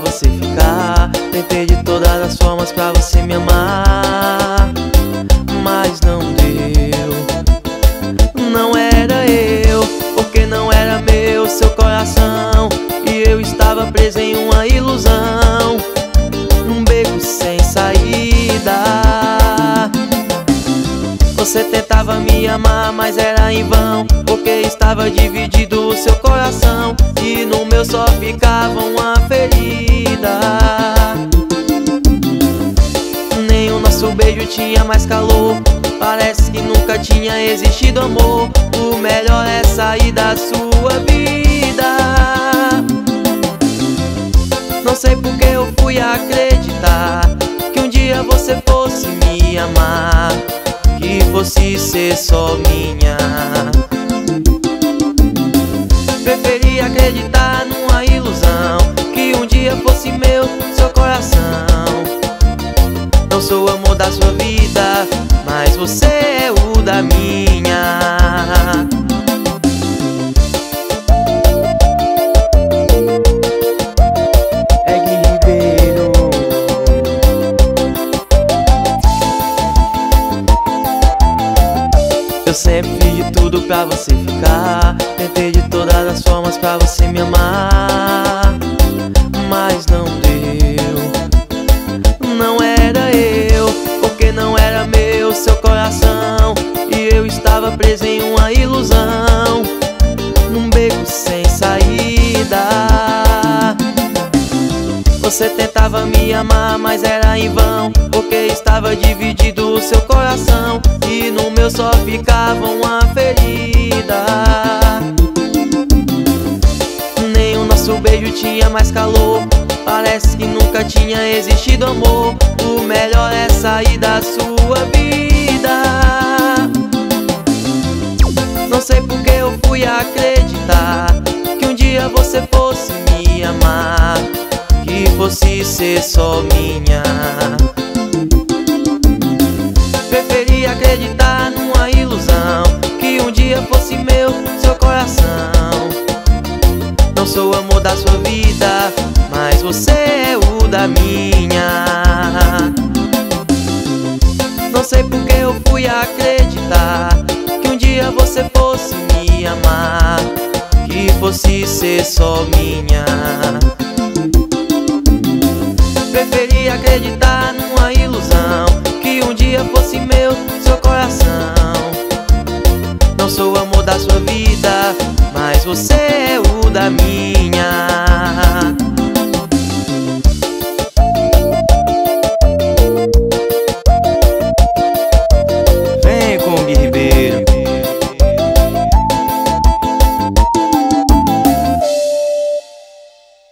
você ficar. Tentei de todas as formas pra você me amar, mas não deu. Não era eu, porque não era meu seu coração. E eu estava preso em uma ilusão, num beco sem saída. Você tentava me amar, mas era em vão Porque estava dividido o seu coração E no meu só ficava uma ferida tinha mais calor. Parece que nunca tinha existido amor. O melhor é sair da sua vida. Não sei porque eu fui acreditar Que um dia você fosse me amar que fosse ser só minha. Preferi acreditar numa ilusão Que um dia fosse meu, sou o amor da sua vida Mas você é o da minha. Eu sempre fiz de tudo pra você ficar Tentei de todas as formas pra você me amar Mas não estava preso em uma ilusão Num beco sem saída. Você tentava me amar, mas era em vão Porque estava dividido o seu coração E no meu só ficava uma ferida. Nem o nosso beijo tinha mais calor Parece que nunca tinha existido amor. O melhor é sair da sua vida fui acreditar Que um dia você fosse me amar Que fosse ser só minha. Preferi acreditar numa ilusão Que um dia fosse meu, seu coração. Não sou o amor da sua vida Mas você é o da minha. Não sei porque eu fui acreditar amar Que fosse ser só minha. Preferi acreditar numa ilusão Que um dia fosse meu, seu coração. Não sou o amor da sua vida Mas você é o da minha